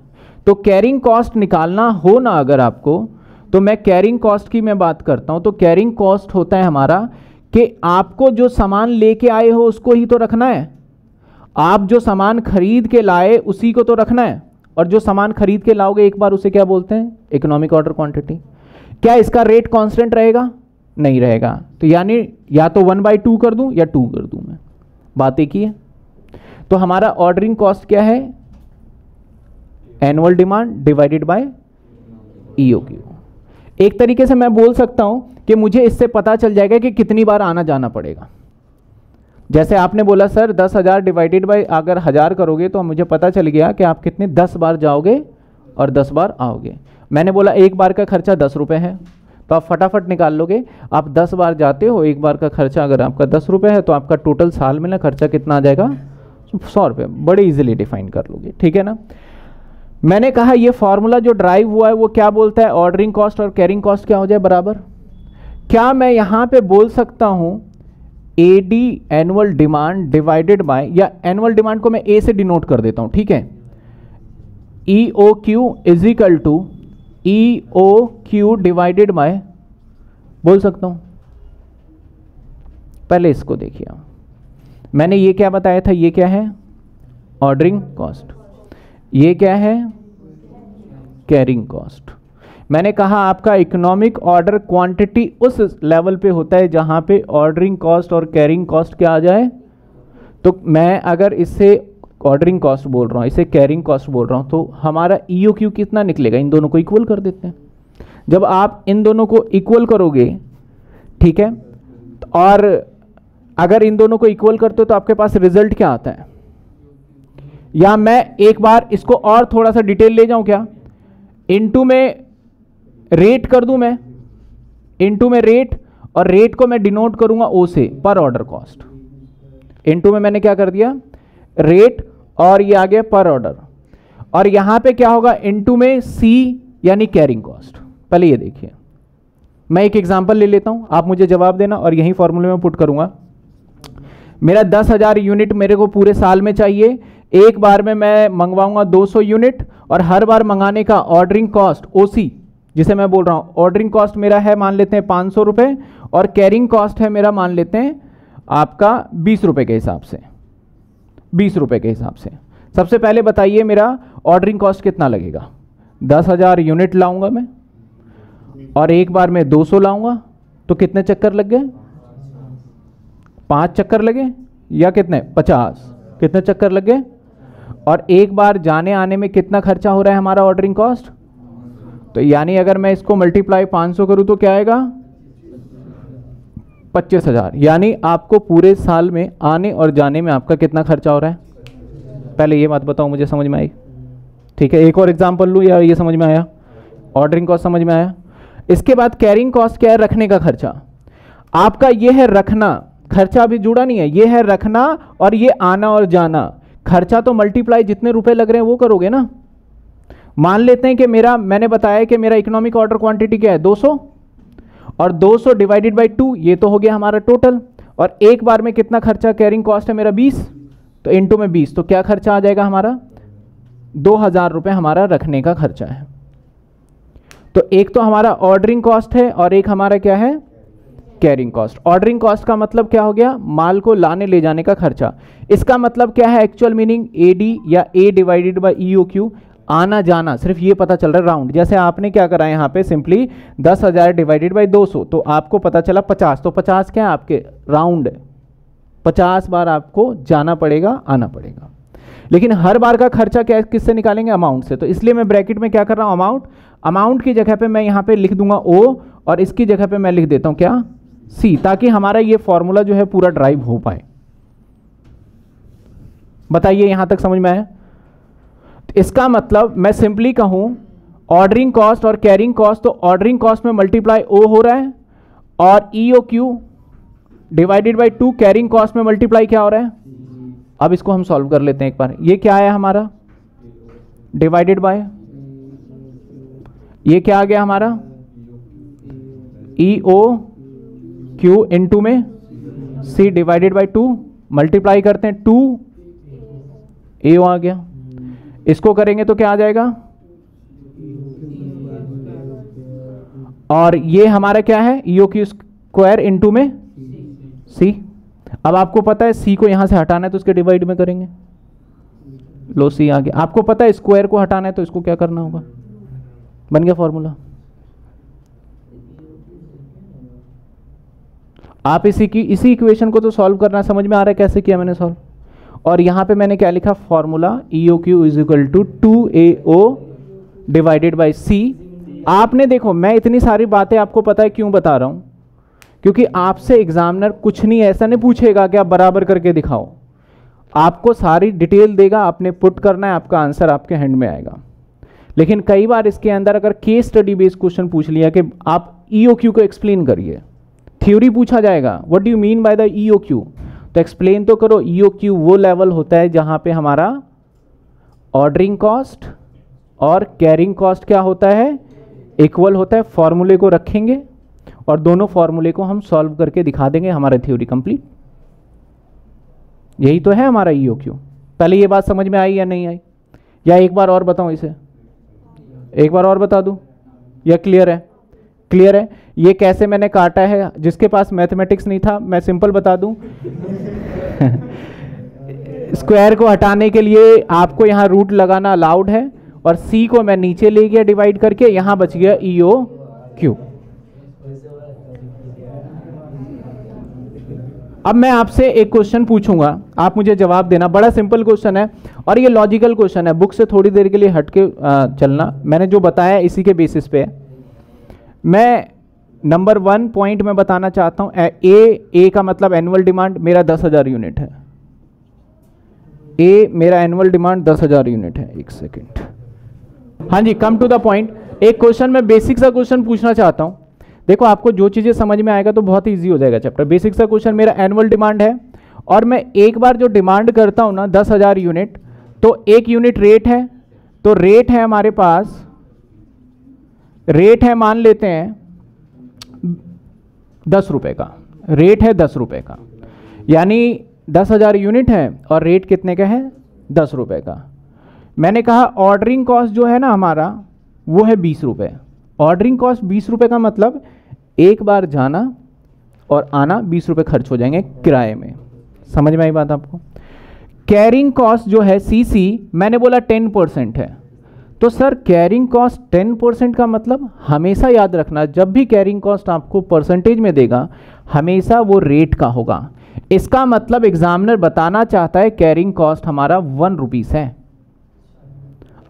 तो कैरिंग कॉस्ट निकालना हो ना अगर आपको तो मैं कैरिंग कॉस्ट की मैं बात करता हूँ तो कैरिंग कॉस्ट होता है हमारा कि आपको जो सामान लेके आए हो, उसको ही तो रखना है। आप जो सामान खरीद के लाए, उसी को तो रखना है। और जो सामान खरीद के लाओगे, एक बार उसे क्या बोलते हैं? इकोनॉमिक ऑर्डर क्वांटिटी क्या इसका रेट कांस्टेंट रहेगा? नहीं रहेगा। तो यानी, या तो वन बाई टू कर दूँ, या टू कर दूँ मैं। बात एक ही है। तो हमारा ऑर्डरिंग कॉस्ट क्या है? Annual demand divided by EO Q एक तरीके से मैं बोल सकता हूँ कि मुझे इससे पता चल जाएगा कि कितनी बार आना जाना पड़ेगा। जैसे आपने बोला, सर, दस हज़ार डिवाइडेड बाई अगर हज़ार करोगे तो मुझे पता चल गया कि आप कितने दस बार जाओगे और दस बार आओगे। मैंने बोला, एक बार का खर्चा दस रुपये है। तो आप फटाफट निकाल लोगे। आप दस बार जाते हो, एक बार का खर्चा अगर आपका दस रुपये है तो आपका टोटल साल में ना खर्चा कितना आ जाएगा? सौ रुपये बड़े इजीली डिफाइन कर लोगे, ठीक है ना? मैंने कहा, ये फॉर्मूला जो ड्राइव हुआ है, वो क्या बोलता है? ऑर्डरिंग कॉस्ट और कैरिंग कॉस्ट क्या हो जाए बराबर? क्या मैं यहाँ पे बोल सकता हूँ A D annual demand divided by या एनुअल डिमांड को मैं ए से डिनोट कर देता हूँ, ठीक है? E O Q is equal to E O Q divided by बोल सकता हूँ? पहले इसको देखिए मैंने ये क्या बताया था? ये क्या है? ऑर्डरिंग कॉस्ट ये क्या है? कैरिंग कॉस्ट मैंने कहा, आपका इकोनॉमिक ऑर्डर क्वांटिटी उस लेवल पे होता है जहाँ पे ऑर्डरिंग कॉस्ट और कैरिंग कॉस्ट क्या आ जाए? तो मैं अगर इससे ऑर्डरिंग कॉस्ट बोल रहा हूँ, इसे कैरिंग कॉस्ट बोल रहा हूँ तो हमारा ई e क्यू कितना निकलेगा? इन दोनों को इक्वल कर देते हैं। जब आप इन दोनों को इक्वल करोगे, ठीक है? और अगर इन दोनों को इक्वल करते हो तो आपके पास रिज़ल्ट क्या आता है? या मैं एक बार इसको और थोड़ा सा डिटेल ले जाऊँ क्या? इनटू में रेट कर दूँ मैं? इनटू में रेट और रेट को मैं डिनोट करूँगा ओ से पर ऑर्डर कॉस्ट इनटू में मैंने क्या कर दिया? रेट और ये आ गया पर ऑर्डर और यहाँ पे क्या होगा? इनटू में सी यानी कैरिंग कॉस्ट पहले ये देखिए। मैं एक एग्जांपल ले लेता हूँ। आप मुझे जवाब देना और यही फॉर्मूले में पुट करूँगा। मेरा दस हज़ार यूनिट मेरे को पूरे साल में चाहिए। एक बार में मैं मंगवाऊँगा 200 यूनिट और हर बार मंगाने का ऑर्डरिंग कॉस्ट ओसी जिसे मैं बोल रहा हूँ। ऑर्डरिंग कॉस्ट मेरा है, मान लेते हैं पाँच सौ रुपये और कैरिंग कॉस्ट है मेरा, मान लेते हैं आपका बीस रुपये के हिसाब से। बीस रुपये के हिसाब से। सबसे पहले बताइए मेरा ऑर्डरिंग कॉस्ट कितना लगेगा? दस हज़ार यूनिट लाऊँगा मैं, और एक बार में दो सौ लाऊँगा तो कितने चक्कर लग गए? पाँच चक्कर लगे, या कितने? पचास। कितने चक्कर लग गए? और एक बार जाने आने में कितना खर्चा हो रहा है हमारा ऑर्डरिंग कॉस्ट तो यानी अगर मैं इसको मल्टीप्लाई 500 करूँ तो क्या आएगा? पच्चीस हज़ार। यानी आपको पूरे साल में आने और जाने में आपका कितना खर्चा हो रहा है? पहले ये बात बताओ, मुझे समझ में आई। ठीक है, एक और एग्ज़ाम्पल लूँ या ये समझ में आया? ऑर्डरिंग कॉस्ट समझ में आया? इसके बाद कैरिंग कॉस्ट क्या है? रखने का खर्चा। आपका ये है रखना। खर्चा अभी जुड़ा नहीं है। ये है रखना और ये आना और जाना। खर्चा तो मल्टीप्लाई जितने रुपए लग रहे हैं वो करोगे ना? मान लेते हैं कि मेरा, मैंने बताया कि मेरा इकोनॉमिक ऑर्डर क्वांटिटी क्या है? 200 और 200 डिवाइडेड बाई टू ये तो हो गया हमारा टोटल और एक बार में कितना खर्चा कैरिंग कॉस्ट है मेरा 20 तो इनटू में 20 तो क्या खर्चा आ जाएगा हमारा? दो हज़ार हमारा रखने का खर्चा है। तो एक तो हमारा ऑर्डरिंग कॉस्ट है और एक हमारा क्या है? कैरिंग कॉस्ट ऑर्डरिंग कॉस्ट का मतलब क्या हो गया? माल को लाने, ले जाने का खर्चा। इसका मतलब क्या है? एक्चुअल मीनिंग ए डी या A divided by E Q आना जाना, सिर्फ़ ये पता चल रहा है राउंड जैसे आपने क्या करा यहाँ पे सिंपली दस हज़ार डिवाइडेड बाई दो सौ तो आपको पता चला पचास तो पचास क्या है आपके? राउंड पचास बार आपको जाना पड़ेगा, आना पड़ेगा। लेकिन हर बार का खर्चा क्या किससे निकालेंगे? अमाउंट से। तो इसलिए मैं ब्रैकेट में क्या कर रहा हूँ? अमाउंट अमाउंट की जगह पे मैं यहाँ पे लिख दूँगा ओ और इसकी जगह पे मैं लिख देता हूँ क्या? सी ताकि हमारा ये फॉर्मूला जो है पूरा ड्राइव हो पाए। बताइए, यहाँ तक समझ में आया? इसका मतलब मैं सिंपली कहूँ ऑर्डरिंग कॉस्ट और कैरिंग कॉस्ट तो ऑर्डरिंग कॉस्ट में मल्टीप्लाई ओ हो रहा है और E O Q divided by two carrying cost में मल्टीप्लाई क्या हो रहा है? अब इसको हम सॉल्व कर लेते हैं एक बार। ये क्या आया हमारा? डिवाइडेड बाय ये क्या आ गया हमारा? E O Q into में C divided by two multiply करते हैं टू ए आ गया। इसको करेंगे तो क्या आ जाएगा? और ये हमारा क्या है? ईओ की स्क्वायर इंटू में सी अब आपको पता है सी को यहाँ से हटाना है तो उसके डिवाइड में करेंगे। लो सी आ गया आपको पता है स्क्वायर को हटाना है तो इसको क्या करना होगा? बन गया फॉर्मूला आप इसी की, इसी इक्वेशन को तो सॉल्व करना समझ में आ रहा है कैसे किया मैंने सॉल्व और यहाँ पे मैंने क्या लिखा? Formula E O Q is equal to two A O divided by C आपने देखो, मैं इतनी सारी बातें आपको पता है क्यों बता रहा हूँ? क्योंकि आपसे एग्जामिनर कुछ नहीं, ऐसा नहीं पूछेगा कि आप बराबर करके दिखाओ। आपको सारी डिटेल देगा, आपने पुट करना है, आपका आंसर आपके हैंड में आएगा। लेकिन कई बार इसके अंदर अगर केस स्टडी बेस्ड क्वेश्चन पूछ लिया कि आप ईओ क्यू को एक्सप्लेन करिए। थ्योरी पूछा जाएगा। What do mean by the E O Q तो एक्सप्लेन तो करो ईओ क्यू वो लेवल होता है जहाँ पे हमारा ऑर्डरिंग कॉस्ट और कैरिंग कॉस्ट क्या होता है? इक्वल होता है फॉर्मूले को रखेंगे और दोनों फॉर्मूले को हम सॉल्व करके दिखा देंगे हमारा थ्योरी कंप्लीट यही तो है हमारा ईओ क्यू पहले ये बात समझ में आई या नहीं आई? या एक बार और बताऊँ इसे? एक बार और बता दूँ? या क्लियर है? क्लियर है? ये कैसे मैंने काटा है, जिसके पास मैथमेटिक्स नहीं था, मैं सिंपल बता दूँ। स्क्वायर को हटाने के लिए आपको यहाँ रूट लगाना अलाउड है, और सी को मैं नीचे ले गया डिवाइड करके, यहाँ बच गया ई ओ क्यू अब मैं आपसे एक क्वेश्चन पूछूँगा। आप मुझे जवाब देना। बड़ा सिंपल क्वेश्चन है, और ये लॉजिकल क्वेश्चन है। बुक से थोड़ी देर के लिए हट के चलना। मैंने जो बताया इसी के बेसिस पे मैं नंबर वन पॉइंट में बताना चाहता हूँ, ए ए का मतलब एनुअल डिमांड मेरा दस हज़ार यूनिट है। ए, मेरा एनुअल डिमांड दस हज़ार यूनिट है। एक सेकेंड हाँ जी कम टू द पॉइंट एक क्वेश्चन में बेसिक सा क्वेश्चन पूछना चाहता हूँ। देखो, आपको जो चीज़ें समझ में आएगा तो बहुत ईजी हो जाएगा चैप्टर बेसिक सा क्वेश्चन मेरा एनुअल डिमांड है और मैं एक बार जो डिमांड करता हूँ ना, दस हज़ार यूनिट तो एक यूनिट रेट है। तो रेट है हमारे पास रेट है मान लेते हैं दस रुपये का। रेट है दस रुपये का। यानी दस हज़ार यूनिट है और रेट कितने का है? दस रुपये का। मैंने कहा ऑर्डरिंग कॉस्ट जो है ना हमारा, वो है बीस रुपये ऑर्डरिंग कॉस्ट बीस रुपये का मतलब एक बार जाना और आना बीस रुपये खर्च हो जाएँगे किराए में। समझ में आई बात आपको? कैरिंग कॉस्ट जो है सीसी मैंने बोला टेन परसेंट है। तो sir carrying cost ten percent का मतलब हमेशा याद रखना, जब भी कैरिंग कॉस्ट आपको परसेंटेज में देगा, हमेशा वो रेट का होगा। इसका मतलब एग्जामिनर बताना चाहता है कैरिंग कॉस्ट हमारा वन रुपीज़ है।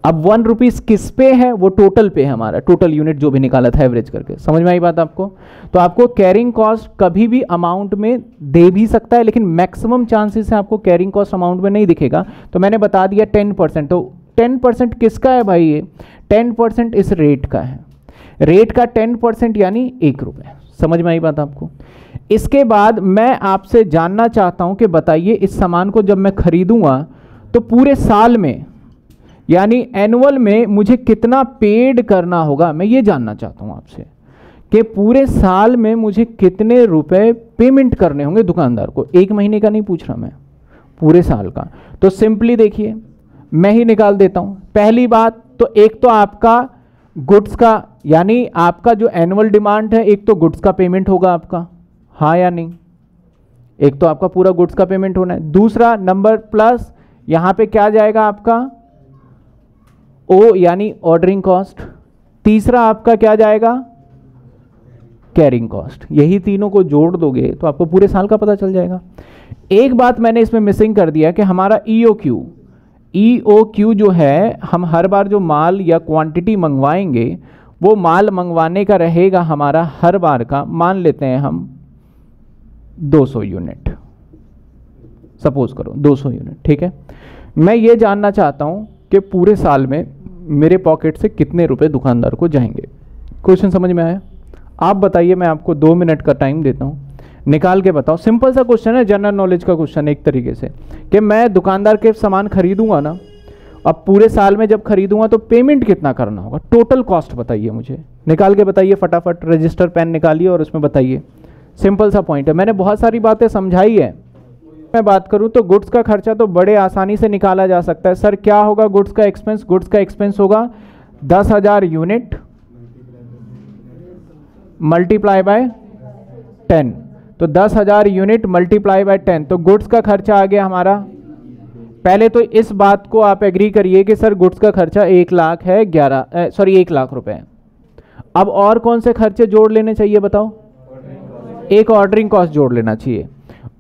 अब वन रुपीज़ किस पे है? वो टोटल पे है हमारा टोटल यूनिट जो भी निकाला था एवरेज करके। समझ में आई बात आपको? तो आपको कैरिंग कॉस्ट कभी भी अमाउंट में दे भी सकता है, लेकिन मैक्सिमम चांसेस है आपको कैरिंग कॉस्ट अमाउंट में नहीं दिखेगा। तो मैंने बता दिया टेन परसेंट तो टेन परसेंट किसका है भाई ये? टेन परसेंट इस रेट का है। रेट का टेन परसेंट यानी एक रुपये समझ में आई बात आपको? इसके बाद मैं आपसे जानना चाहता हूँ कि बताइए, इस सामान को जब मैं खरीदूँगा तो पूरे साल में, यानी एनुअल में मुझे कितना पेड करना होगा? मैं ये जानना चाहता हूँ आपसे कि पूरे साल में मुझे कितने रुपए पेमेंट करने होंगे दुकानदार को? एक महीने का नहीं पूछ रहा मैं। पूरे साल का। तो सिंपली देखिए मैं ही निकाल देता हूँ। पहली बात तो एक तो आपका गुड्स का, यानी आपका जो एनुअल डिमांड है, एक तो गुड्स का पेमेंट होगा आपका। हाँ या नहीं? एक तो आपका पूरा गुड्स का पेमेंट होना है। दूसरा नंबर प्लस यहाँ पे क्या जाएगा आपका? ओ यानी ऑर्डरिंग कॉस्ट तीसरा, आपका क्या जाएगा? कैरिंग कॉस्ट यही तीनों को जोड़ दोगे तो आपको पूरे साल का पता चल जाएगा। एक बात मैंने इसमें मिसिंग कर दिया कि हमारा E O Q E O Q जो है, हम हर बार जो माल या क्वांटिटी मंगवाएँगे, वो माल मंगवाने का रहेगा हमारा हर बार का। मान लेते हैं हम 200 यूनिट। सपोज़ करो 200 यूनिट, ठीक है? मैं ये जानना चाहता हूँ कि पूरे साल में मेरे पॉकेट से कितने रुपए दुकानदार को जाएँगे। क्वेश्चन समझ में आया? आप बताइए, मैं आपको दो मिनट का टाइम देता हूँ। निकाल के बताओ। सिंपल सा क्वेश्चन है जनरल नॉलेज का क्वेश्चन एक तरीके से। कि मैं दुकानदार के सामान खरीदूँगा ना, अब पूरे साल में जब खरीदूँगा तो पेमेंट कितना करना होगा? टोटल कॉस्ट बताइए मुझे। निकाल के बताइए फटाफट रजिस्टर पेन निकालिए और उसमें बताइए। सिंपल सा पॉइंट है। मैंने बहुत सारी बातें समझाई है। मैं बात करूँ तो गुड्स का खर्चा तो बड़े आसानी से निकाला जा सकता है। सर क्या होगा? गुड्स का एक्सपेंस गुड्स का एक्सपेंस होगा। दस हज़ार यूनिट मल्टीप्लाई बाय टेन तो दस हज़ार यूनिट मल्टीप्लाई बाय टेन तो गुड्स का खर्चा आ गया हमारा। पहले तो इस बात को आप एग्री करिए कि सर गुड्स का खर्चा एक लाख है ग्यारह सॉरी एक लाख रुपए। अब और कौन से खर्चे जोड़ लेने चाहिए बताओ? एक ऑर्डरिंग कॉस्ट जोड़ लेना चाहिए।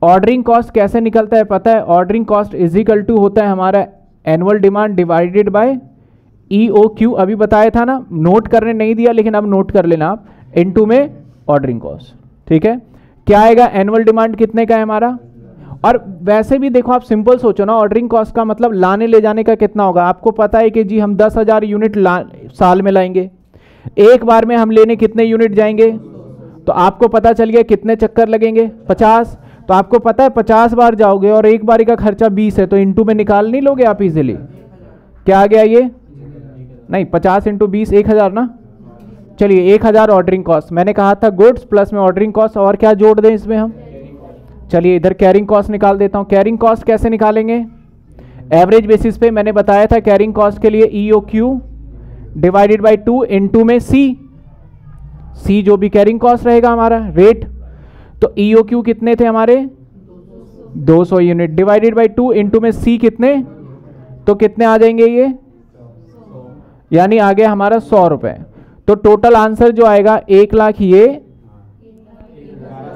ऑर्डरिंग कॉस्ट कैसे निकलता है पता है? ऑर्डरिंग कॉस्ट इजिकल टू होता है हमारा annual demand divided by E O Q अभी बताया था ना नोट करने नहीं दिया, लेकिन अब नोट कर लेना आप। इनटू में ऑर्डरिंग कॉस्ट ठीक है? क्या आएगा? एनुअल डिमांड कितने का है हमारा? और वैसे भी देखो आप सिंपल सोचो ना ऑर्डरिंग कॉस्ट का मतलब लाने ले जाने का कितना होगा? आपको पता है कि जी हम दस हज़ार यूनिट साल में लाएँगे। एक बार में हम लेने कितने यूनिट जाएँगे? तो आपको पता चल गया कितने चक्कर लगेंगे? पचास। तो आपको पता है पचास बार जाओगे और एक बारी का खर्चा बीस है तो इंटू में निकाल नहीं लोगे आप इजीली क्या आ गया ये? नहीं, पचास इंटू बीस एक हज़ार ना? चलिए, एक हज़ार ऑर्डरिंग कॉस्ट मैंने कहा था गुड्स प्लस में ऑर्डरिंग कॉस्ट और क्या जोड़ दें इसमें हम? चलिए, इधर कैरिंग कॉस्ट निकाल देता हूँ। कैरिंग कॉस्ट कैसे निकालेंगे? एवरेज बेसिस पे मैंने बताया था कैरिंग कॉस्ट के लिए E O Q divided by two into में सी सी जो भी कैरिंग कॉस्ट रहेगा हमारा रेट तो ई ओ क्यू कितने थे हमारे? 200 unit divided by two into में सी कितने? तो कितने आ जाएँगे ये? यानी आ गया हमारा सौ रुपए। तो टोटल आंसर जो आएगा, एक लाख ये,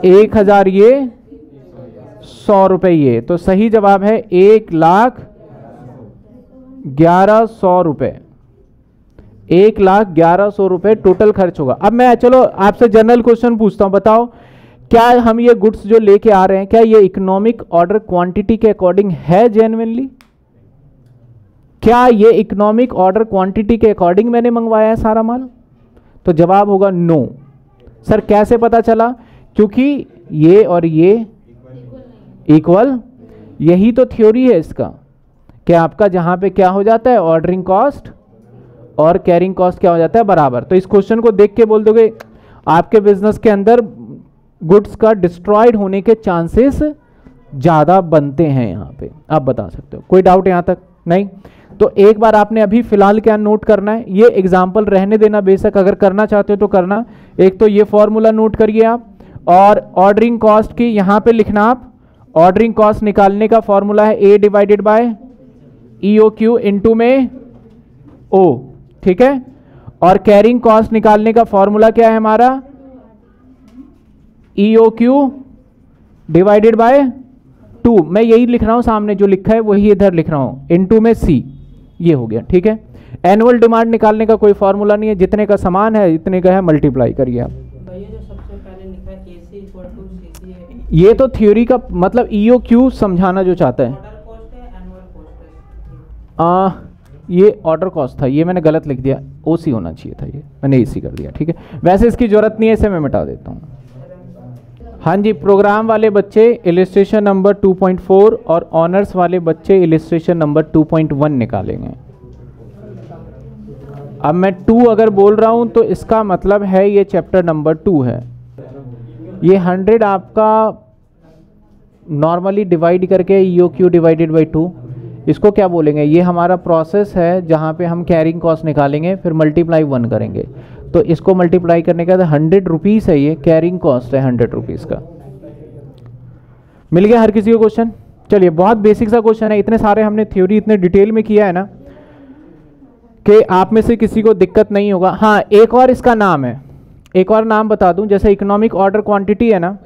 एक हज़ार ये, सौ रुपए ये। तो सही जवाब है एक लाख ग्यारह सौ रुपए। एक लाख ग्यारह सौ रुपए टोटल खर्च होगा। अब मैं, चलो, आपसे जनरल क्वेश्चन पूछता हूँ, बताओ, क्या हम ये गुड्स जो लेके आ रहे हैं, क्या ये इकोनॉमिक ऑर्डर क्वांटिटी के अकॉर्डिंग है जेनविनली क्या ये इकोनॉमिक ऑर्डर क्वांटिटी के अकॉर्डिंग मैंने मंगवाया है सारा माल? तो जवाब होगा नो। सर, कैसे पता चला? क्योंकि ये और ये इक्वल यही तो थ्योरी है इसका। कि आपका जहाँ पे क्या हो जाता है? ऑर्डरिंग कॉस्ट और कैरिंग कॉस्ट क्या हो जाता है? बराबर। तो इस क्वेश्चन को देख के बोल दोगे, आपके बिज़नेस के अंदर गुड्स का डिस्ट्रॉयड होने के चांसेस ज़्यादा बनते हैं यहाँ पे। आप बता सकते हो। कोई डाउट यहाँ तक? नहीं? तो एक बार आपने अभी फ़िलहाल क्या नोट करना है? ये एग्ज़ाम्पल रहने देना, बेशक अगर करना चाहते हो तो करना। एक तो ये फॉर्मूला नोट करिए आप और ऑर्डरिंग कॉस्ट की, यहाँ पे लिखना आप। ऑर्डरिंग कॉस्ट निकालने का फॉर्मूला है A divided by E O Q into में ओ ठीक है? और कैरिंग कॉस्ट निकालने का फॉर्मूला क्या है हमारा? E O Q divided by two मैं यही लिख रहा हूँ सामने, जो लिखा है वही इधर लिख रहा हूँ। इन टू में सी ये हो गया ठीक है? एनुअल डिमांड निकालने का कोई फॉर्मूला नहीं है जितने का सामान है इतने का है मल्टीप्लाई करिए आप। ये तो थ्योरी का मतलब ईओ e क्यू समझाना जो चाहता है। आ, ये ऑर्डर कॉस्ट था ये मैंने गलत लिख दिया ओसी होना चाहिए था ये मैंने एसी कर दिया ठीक है? वैसे इसकी ज़रूरत नहीं है इसे मैं मिटा देता हूँ। हाँ जी प्रोग्राम वाले बच्चे इलिस्ट्रेशन नंबर 2.4 और ऑनर्स वाले बच्चे इलिस्ट्रेशन नंबर 2.1 निकालेंगे। अब मैं टू अगर बोल रहा हूँ तो इसका मतलब है ये चैप्टर नंबर टू है। ये हंड्रेड आपका नॉर्मली डिवाइड करके E O Q divided by two इसको क्या बोलेंगे? ये हमारा प्रोसेस है जहाँ पे हम कैरिंग कॉस्ट निकालेंगे, फिर मल्टीप्लाई वन करेंगे। तो इसको मल्टीप्लाई करने का हंड्रेड रुपीज़ है ये कैरिंग कॉस्ट है हंड्रेड रुपीज़ का। मिल गया हर किसी को क्वेश्चन चलिए, बहुत बेसिक सा क्वेश्चन है। इतने सारे हमने थ्योरी इतने डिटेल में किया है ना, कि आप में से किसी को दिक्कत नहीं होगा। हाँ एक और इसका नाम है। एक और नाम बता दूँ, जैसे इकोनॉमिक ऑर्डर क्वांटिटी है ना,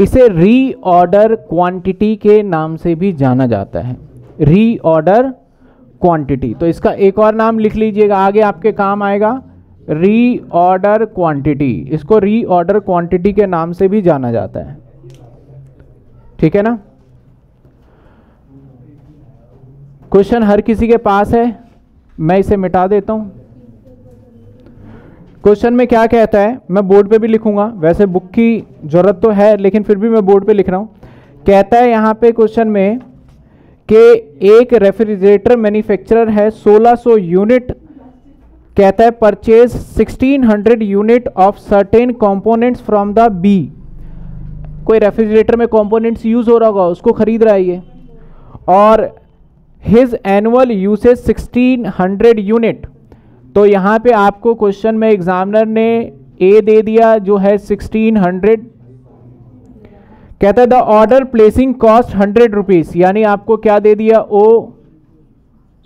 इसे री ऑर्डर क्वांटिटी के नाम से भी जाना जाता है। री ऑर्डर क्वांटिटी तो इसका एक और नाम लिख लीजिएगा, आगे आपके काम आएगा। री ऑर्डर क्वांटिटी इसको री ऑर्डर क्वांटिटी के नाम से भी जाना जाता है। ठीक है ना? क्वेश्चन हर किसी के पास है। मैं इसे मिटा देता हूँ। क्वेश्चन में क्या कहता है? मैं बोर्ड पे भी लिखूँगा। वैसे बुक की ज़रूरत तो है, लेकिन फिर भी मैं बोर्ड पे लिख रहा हूँ। कहता है यहाँ पे क्वेश्चन में कि एक रेफ्रिजरेटर मैन्युफैक्चरर है 1600 यूनिट कहता है purchase 1600 unit of certain components from the B कोई रेफ्रिजरेटर में कंपोनेंट्स यूज़ हो रहा होगा, उसको खरीद रहा है ये। और हिज एनुअल यूसेज 1600 यूनिट तो यहाँ पे आपको क्वेश्चन में एग्जामिनर ने ए दे दिया, जो है 1600 कहता है the order placing cost hundred rupees यानी आपको क्या दे दिया? ओ,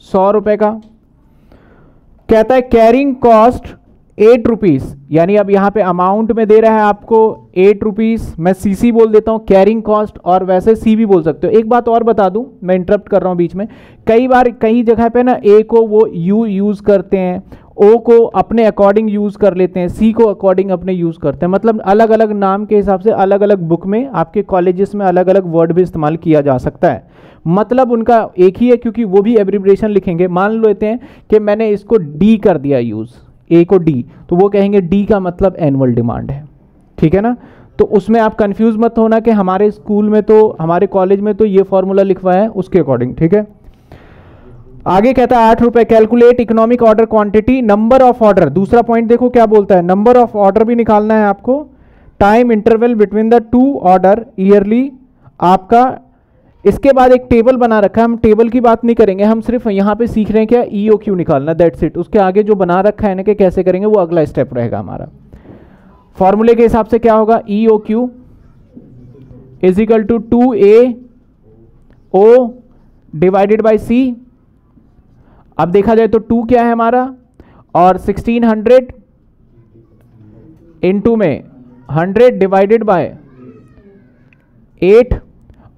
सौ रुपए का। कहता है कैरिंग कॉस्ट एट रुपीज़ यानी अब यहाँ पे अमाउंट में दे रहा है आपको एट रुपीज़ मैं सी सी बोल देता हूँ कैरिंग कॉस्ट और वैसे सी भी बोल सकते हो। एक बात और बता दूँ, मैं इंटरप्ट कर रहा हूँ बीच में। कई बार कई जगह पे ना ए को वो यू यूज़ करते हैं ओ को अपने अकॉर्डिंग यूज़ कर लेते हैं सी को अकॉर्डिंग अपने यूज़ करते हैं। मतलब अलग अलग नाम के हिसाब से अलग अलग बुक में आपके कॉलेजेस में अलग अलग वर्ड भी इस्तेमाल किया जा सकता है। मतलब उनका एक ही है क्योंकि वो भी एब्रीब्रेशन लिखेंगे। मान लेते हैं कि मैंने इसको डी कर दिया यूज़ ए को डी तो वो कहेंगे डी का मतलब एनुअल डिमांड है। ठीक है ना? तो उसमें आप कंफ्यूज मत होना कि हमारे स्कूल में तो हमारे कॉलेज में तो ये फॉर्मूला लिखवा है, उसके अकॉर्डिंग ठीक है? आगे कहता है, आठ रुपए calculate economic order quantity number of order दूसरा पॉइंट देखो क्या बोलता है नंबर ऑफ़ ऑर्डर भी निकालना है आपको। Time interval between the two order yearly आपका इसके बाद एक टेबल बना रखा है। हम टेबल की बात नहीं करेंगे। हम सिर्फ़ यहाँ पे सीख रहे हैं क्या ई ओ क्यू निकालना। दैट्स इट उसके आगे जो बना रखा है ना कि कैसे करेंगे, वो अगला स्टेप रहेगा हमारा। फॉर्मूले के हिसाब से क्या होगा? E O Q is equal to two A O divided by C अब देखा जाए तो टू क्या है हमारा? और सिक्सटीन हंड्रेड इंटू में हंड्रेड डिवाइडेड बाय एट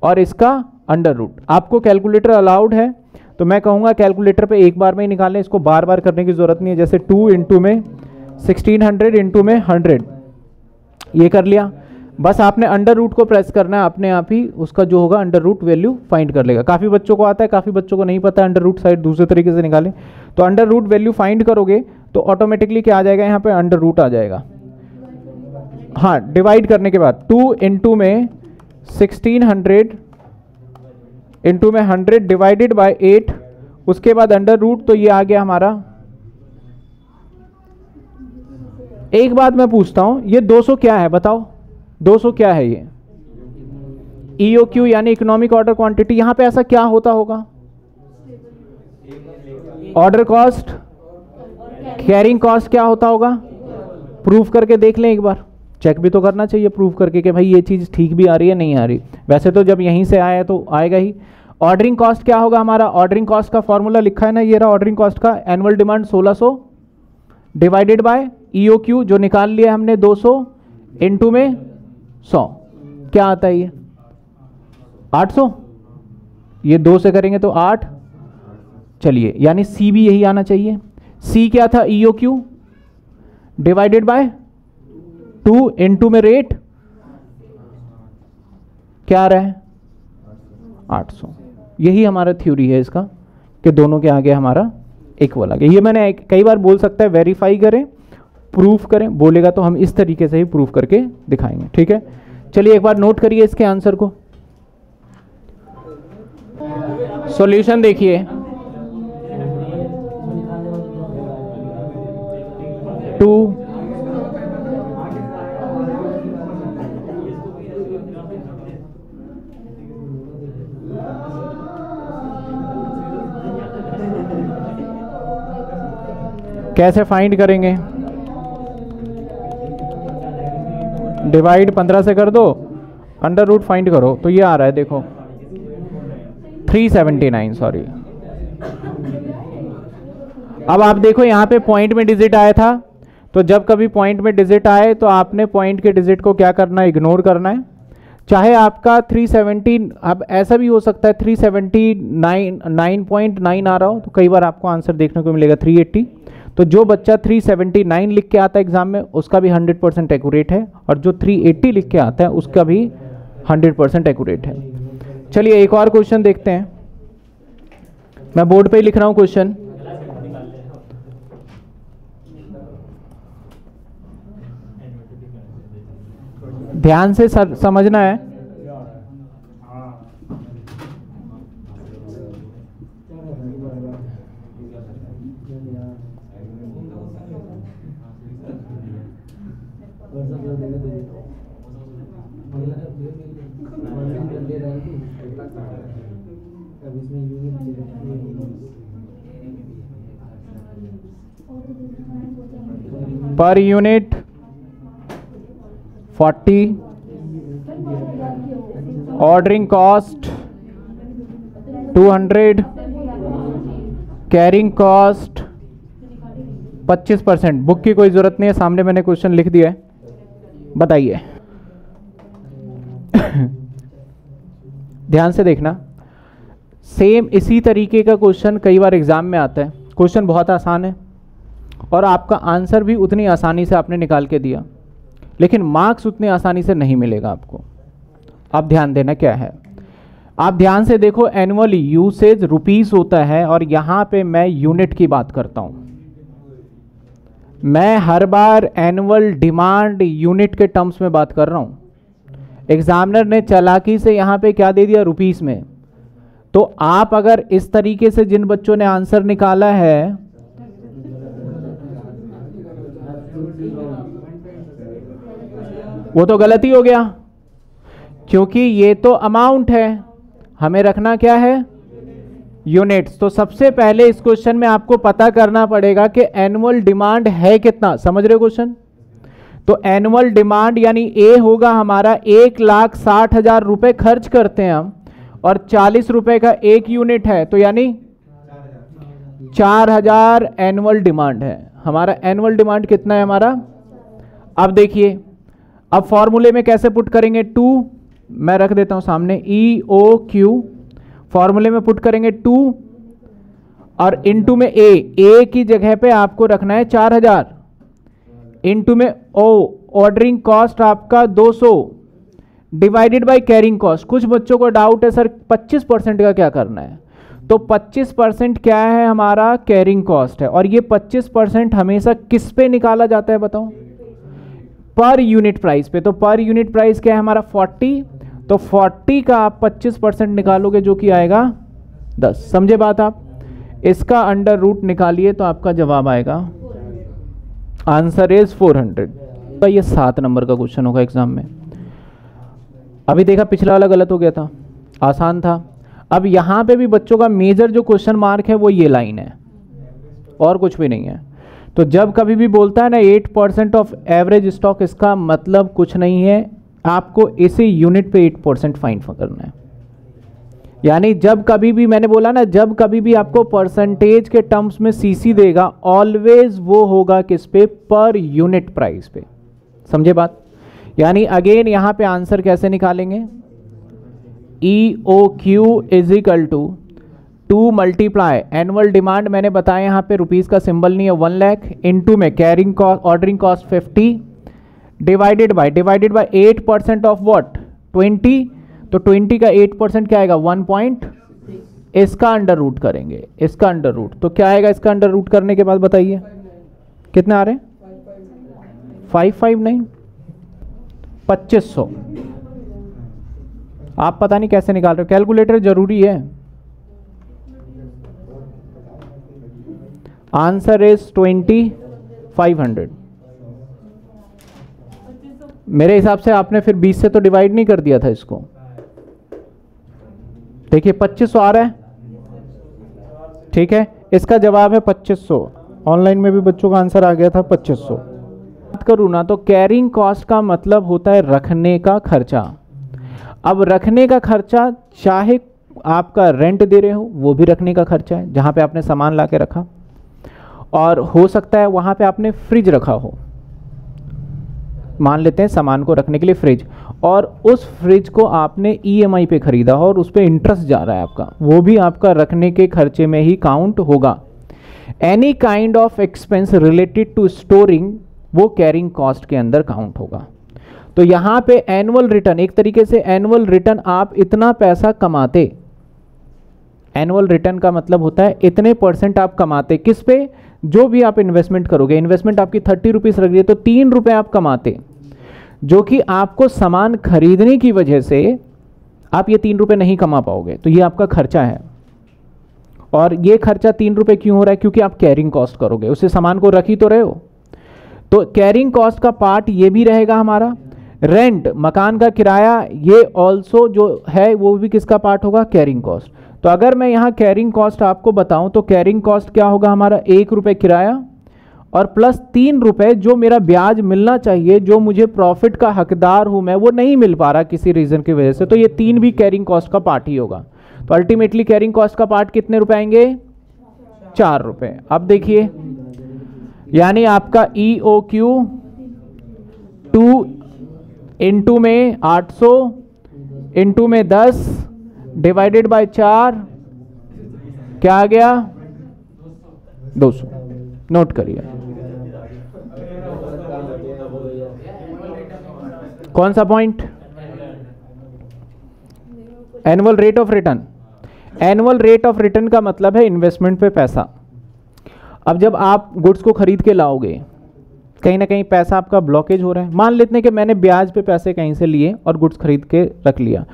और इसका अंडर रूट आपको कैलकुलेटर अलाउड है तो मैं कहूँगा कैलकुलेटर पे एक बार में ही निकालें इसको बार बार करने की ज़रूरत नहीं है, जैसे टू इंटू में सिक्सटीन हंड्रेड इंटू में हंड्रेड ये कर लिया। बस आपने अंडर रूट को प्रेस करना है, अपने आप ही उसका जो होगा अंडर रूट वैल्यू फाइंड कर लेगा। काफ़ी बच्चों को आता है, काफ़ी बच्चों को नहीं पता अंडर रूट साइड दूसरे तरीके से निकालें। तो अंडर रूट वैल्यू फाइंड करोगे तो ऑटोमेटिकली क्या आ जाएगा, यहाँ पे अंडर रूट आ जाएगा। हाँ डिवाइड करने के बाद टू इंटू में सिक्सटीन हंड्रेड इंटू में हंड्रेड डिवाइडेड बाय एट उसके बाद अंडर रूट तो ये आ गया हमारा। एक बात मैं पूछता हूँ, ये 200 क्या है बताओ? 200 क्या है ये? ईओ क्यू यानी इकोनॉमिक ऑर्डर क्वांटिटी यहाँ पे ऐसा क्या होता होगा? ऑर्डर कॉस्ट कैरिंग कॉस्ट क्या होता होगा? प्रूफ करके देख लें एक बार। चेक भी तो करना चाहिए प्रूफ करके कि भाई ये चीज़ ठीक भी आ रही है, नहीं आ रही। वैसे तो जब यहीं से आया तो आएगा ही। ऑर्डरिंग कॉस्ट क्या होगा हमारा? ऑर्डरिंग कॉस्ट का फॉर्मूला लिखा है ना ये रहा ऑर्डरिंग कॉस्ट का। Annual demand 1600 divided by E O Q जो निकाल लिया हमने 200 सौ में 100 क्या आता है ये? 800 ये दो से करेंगे तो आठ। चलिए, यानी सी भी यही आना चाहिए। सी क्या था? E O Q divided by two into में रेट क्या आ रहा है? 800 यही हमारा थ्योरी है इसका कि दोनों के आगे हमारा इक्वल आ ये मैंने कई बार बोल सकता है वेरीफाई करें प्रूफ करें, बोलेगा तो हम इस तरीके से ही प्रूफ करके दिखाएँगे, ठीक है? चलिए एक बार नोट करिए इसके आंसर को। सॉल्यूशन देखिए। टू कैसे फाइंड करेंगे? डिवाइड पंद्रह से कर दो अंडर रूट फाइंड करो। तो ये आ रहा है, देखो। 379 सॉरी अब आप देखो, यहाँ पे पॉइंट में डिजिट आया था। तो जब कभी पॉइंट में डिजिट आए तो आपने पॉइंट के डिजिट को क्या करना है? इग्नोर करना है। चाहे आपका 370 अब ऐसा भी हो सकता है 379 9.9 आ रहा हो तो कई बार आपको आंसर देखने को मिलेगा 380 तो जो बच्चा 379 लिख के आता है एग्ज़ाम में, उसका भी 100 परसेंट एकूरेट है, और जो 380 लिख के आता है, उसका भी 100 परसेंट एकूरेट है। चलिए एक और क्वेश्चन देखते हैं। मैं बोर्ड पे ही लिख रहा हूँ क्वेश्चन ध्यान से सर, समझना है। Per unit 40 ordering cost 200 carrying cost 25 percent book की कोई ज़रूरत नहीं है, सामने मैंने क्वेश्चन लिख दिया है। बताइए। ध्यान से देखना। सेम इसी तरीके का क्वेश्चन कई बार एग्ज़ाम में आता है। क्वेश्चन बहुत आसान है। और आपका आंसर भी उतनी आसानी से आपने निकाल के दिया। लेकिन मार्क्स उतनी आसानी से नहीं मिलेगा आपको। आप ध्यान देना क्या है? आप ध्यान से देखो एनुअल यूसेज रुपीस होता है और यहाँ पे मैं यूनिट की बात करता हूँ। मैं हर बार एनुअल डिमांड यूनिट के टर्म्स में बात कर रहा हूँ। एग्जामिनर ने चलाकी से यहाँ पे क्या दे दिया रुपीस में? तो आप अगर इस तरीके से जिन बच्चों ने आंसर निकाला है वो तो गलती हो गया। क्योंकि ये तो अमाउंट है। हमें रखना क्या है? यूनिट्स तो सबसे पहले इस क्वेश्चन में आपको पता करना पड़ेगा कि एनुअल डिमांड है कितना। समझ रहे हो क्वेश्चन तो एनुअल डिमांड यानी ए होगा हमारा। एक लाख साठ हज़ार रुपए खर्च करते हैं हम और चालीस रुपए का एक यूनिट है। तो यानी चार हज़ार एनुअल डिमांड है। हमारा एनुअल डिमांड कितना है हमारा? अब देखिए। अब फॉर्मूले में कैसे पुट करेंगे? टू, मैं रख देता हूँ सामने ई ओ क्यू फॉर्मूले में पुट करेंगे टू, और इनटू में ए ए की जगह पे आपको रखना है चार हज़ार। इनटू में ओ ऑर्डरिंग कॉस्ट आपका 200 डिवाइडेड बाय कैरिंग कॉस्ट कुछ बच्चों को डाउट है, सर 25 परसेंट का क्या करना है? तो 25 परसेंट क्या है हमारा कैरिंग कॉस्ट है, और ये 25 परसेंट हमेशा किस पे निकाला जाता है बताओ? पर यूनिट प्राइस पे तो पर यूनिट प्राइस क्या है हमारा? 40 तो 40 का आप 25 परसेंट निकालोगे, जो कि आएगा 10 समझे बात आप? इसका अंडर रूट निकालिए तो आपका जवाब आएगा। आंसर इज़ 400 तो ये सात नंबर का क्वेश्चन होगा एग्ज़ाम में। अभी देखा पिछला वाला गलत हो गया था। आसान था। अब यहाँ पे भी बच्चों का मेजर जो क्वेश्चन मार्क है, वो ये लाइन है। और कुछ भी नहीं है। तो जब कभी भी बोलता है ना eight percent of average stock इसका मतलब कुछ नहीं है। आपको इसी यूनिट पे एट परसेंट फाइन करना है। यानी जब कभी भी, मैंने बोला ना, जब कभी भी आपको परसेंटेज के टर्म्स में सीसी देगा ऑलवेज वो होगा किस पे? पर यूनिट प्राइस पे। समझे बात? यानी अगेन यहाँ पे आंसर कैसे निकालेंगे? E O Q is equal to two multiply. Annual demand मैंने बताया यहाँ पे रुपीस का सिंबल नहीं है वन लैख इनटू में carrying cost ordering cost fifty divided by divided by eight percent of what twenty तो ट्वेंटी का एट परसेंट क्या आएगा? वन पॉइंट इसका अंडर रूट करेंगे, इसका अंडर रूट तो क्या आएगा इसका अंडर रूट करने के बाद बताइए। कितने आ रहे हैं? फाइव फाइव नाइन पच्चीस सौ। आप पता नहीं कैसे निकाल रहे हो। कैलकुलेटर ज़रूरी है। Answer is twenty five hundred. मेरे हिसाब से आपने फिर 20 से तो डिवाइड नहीं कर दिया था इसको। देखिए 2500 आ रहा है। ठीक है, इसका जवाब है 2500 ऑनलाइन में भी बच्चों का आंसर आ गया था 2500 बात करूँ ना तो कैरिंग कॉस्ट का मतलब होता है रखने का खर्चा। अब रखने का खर्चा चाहे आपका रेंट दे रहे हो, वो भी रखने का खर्चा है, जहाँ पे आपने सामान ला के रखा। और हो सकता है वहाँ पे आपने फ्रिज रखा हो। मान लेते हैं सामान को रखने के लिए फ्रिज। और उस फ्रिज को आपने ईएमआई पे ख़रीदा हो और उस पर इंटरेस्ट जा रहा है आपका। वो भी आपका रखने के खर्चे में ही काउंट होगा। Any kind of expense related to storing वो कैरिंग कॉस्ट के अंदर काउंट होगा। तो यहाँ पे एनुअल रिटर्न एक तरीके से एनुअल रिटर्न आप इतना पैसा कमाते। एनुअल रिटर्न का मतलब होता है इतने परसेंट आप कमाते। किस पे? जो भी आप इन्वेस्टमेंट करोगे इन्वेस्टमेंट आपकी थर्टी रुपीज़ रख है तो तीन रुपए आप कमाते। जो कि आपको सामान खरीदने की वजह से आप ये तीन रुपये नहीं कमा पाओगे। तो ये आपका खर्चा है। और ये खर्चा तीन रुपये क्यों हो रहा है? क्योंकि आप कैरिंग कॉस्ट करोगे। उसे सामान को रख ही तो रहे हो। तो कैरिंग कॉस्ट का पार्ट ये भी रहेगा हमारा। रेंट मकान का किराया, ये ऑल्सो जो है, वो भी किसका पार्ट होगा? कैरिंग कॉस्ट तो अगर मैं यहाँ कैरिंग कॉस्ट आपको बताऊँ तो कैरिंग कॉस्ट क्या होगा हमारा? एक रुपये किराया और प्लस तीन रुपए जो मेरा ब्याज मिलना चाहिए, जो मुझे प्रॉफिट का हकदार हूँ मैं, वो नहीं मिल पा रहा किसी रीजन की वजह से तो ये तीन भी कैरिंग कॉस्ट का पार्ट ही होगा। तो अल्टीमेटली कैरिंग कॉस्ट का पार्ट कितने रुपए आएँगे? चार रुपए। अब देखिए, यानी आपका E O Q two into में आठ सौ इंटू में दस डिवाइडेड बाय चार, क्या आ गया? दो सौ। नोट करिए। कौन सा point annual rate of return annual rate of return का मतलब है इन्वेस्टमेंट पे पैसा। अब जब आप गुड्स को खरीद के लाओगे कहीं ना कहीं पैसा आपका ब्लॉकेज हो रहा है। मान लेते हैं कि मैंने ब्याज पे पैसे कहीं से लिए और गुड्स खरीद के रख लिया।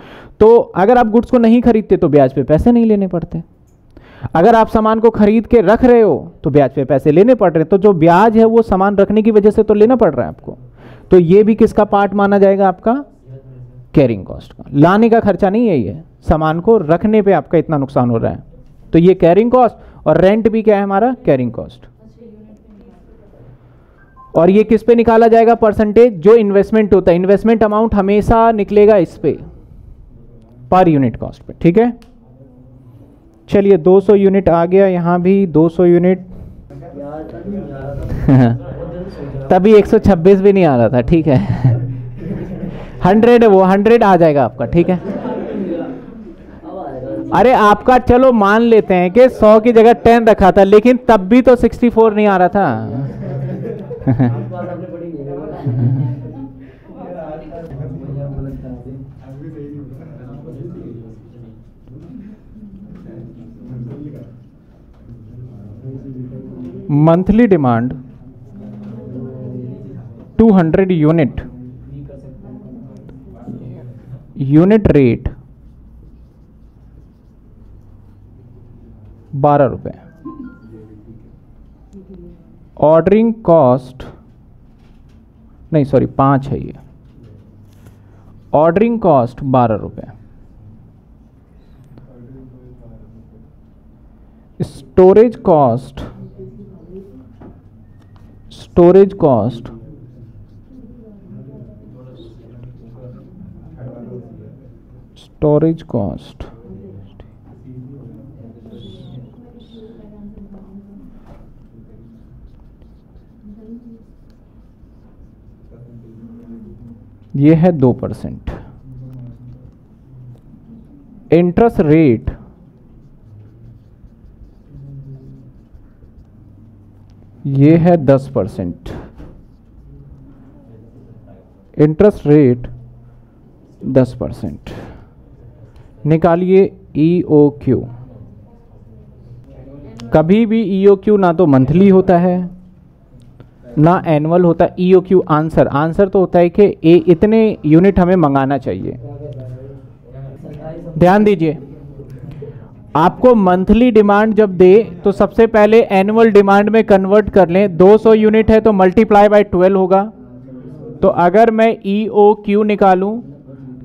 तो अगर आप गुड्स को नहीं खरीदते तो ब्याज पे पैसे नहीं लेने पड़ते। अगर आप सामान को खरीद के रख रहे हो तो ब्याज पे पैसे लेने पड़ रहे तो जो ब्याज है वो सामान रखने की वजह से तो लेना पड़ रहा है आपको। तो ये भी किसका पार्ट माना जाएगा आपका? कैरिंग कॉस्ट का। लाने का खर्चा नहीं है ये। सामान को रखने पे आपका इतना नुकसान हो रहा है। तो ये कैरिंग कॉस्ट और रेंट भी क्या है हमारा? कैरिंग कॉस्ट और ये किस पे निकाला जाएगा परसेंटेज जो इन्वेस्टमेंट होता है इन्वेस्टमेंट अमाउंट हमेशा निकलेगा इस पे पर यूनिट कॉस्ट पे, ठीक है? चलिए 200 यूनिट आ गया, यहाँ भी 200 यूनिट तभी 126 भी नहीं आ रहा था, ठीक है? हंड्रेड वो हंड्रेड आ जाएगा आपका, ठीक है? अरे आपका, चलो मान लेते हैं कि 100 की जगह 10 रखा था, लेकिन तब भी तो 64 नहीं आ रहा था। Monthly demand 200 unit unit rate बारह रुपये ऑर्डरिंग कॉस्ट नहीं सॉरी पाँच है ये। ऑर्डरिंग कॉस्ट बारह रुपये storage cost storage cost storage cost ये है दो परसेंट। इंटरेस्ट रेट ये है दस परसेंट। इंटरेस्ट रेट दस परसेंट। निकालिए ई ओ क्यू कभी भी ई ओ क्यू ना तो मंथली होता है ना एनुअल होता है E O Q answer answer तो होता है कि ए, इतने यूनिट हमें मंगाना चाहिए। ध्यान दीजिए। आपको मंथली डिमांड जब दे तो सबसे पहले एनुअल डिमांड में कन्वर्ट कर लें। 200 यूनिट है तो मल्टीप्लाई बाय 12 होगा। तो अगर मैं ई ओ क्यू निकालूं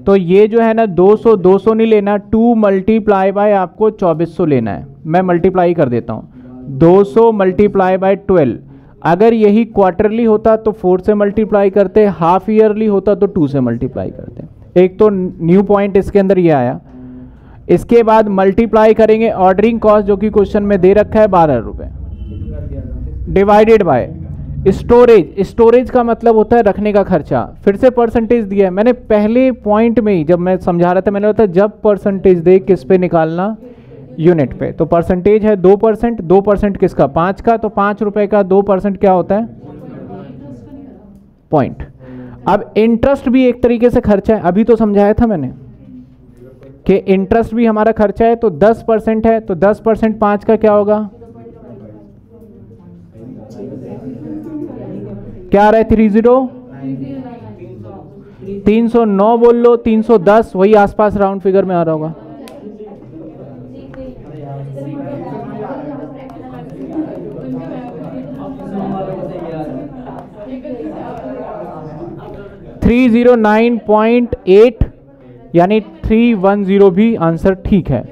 तो ये जो है ना 200 200 नहीं लेना 2 मल्टीप्लाई बाय आपको 2400 लेना है। मैं मल्टीप्लाई कर देता हूँ। 200 मल्टीप्लाई बाय 12 अगर यही क्वार्टरली होता तो फोर से मल्टीप्लाई करते हाफ़ ईयरली होता तो टू से मल्टीप्लाई करते। एक तो न्यू पॉइंट इसके अंदर ये आया। इसके बाद मल्टीप्लाई करेंगे ऑर्डरिंग कॉस्ट जो कि क्वेश्चन में दे रखा है बारह रुपये डिवाइडेड बाय स्टोरेज स्टोरेज का मतलब होता है रखने का खर्चा। फिर से परसेंटेज दिया है। मैंने पहले पॉइंट में ही जब मैं समझा रहा था, मैंने बताया जब परसेंटेज दे, किस पे निकालना? यूनिट पे। तो परसेंटेज है दो परसेंट दो परसेंट किसका? पाँच का तो पाँच रुपए का दो परसेंट क्या होता है? पॉइंट अब इंटरेस्ट भी एक तरीके से खर्चा है। अभी तो समझाया था मैंने कि इंटरेस्ट भी हमारा खर्चा है तो दस परसेंट है तो दस परसेंट पाँच का क्या होगा? क्या आ रहा है? थ्री ज़ीरो 309 बोल लो 310 वही आसपास राउंड फिगर में आ रहा होगा। Three zero nine point eight यानी थ्री वन ज़ीरो भी आंसर ठीक है।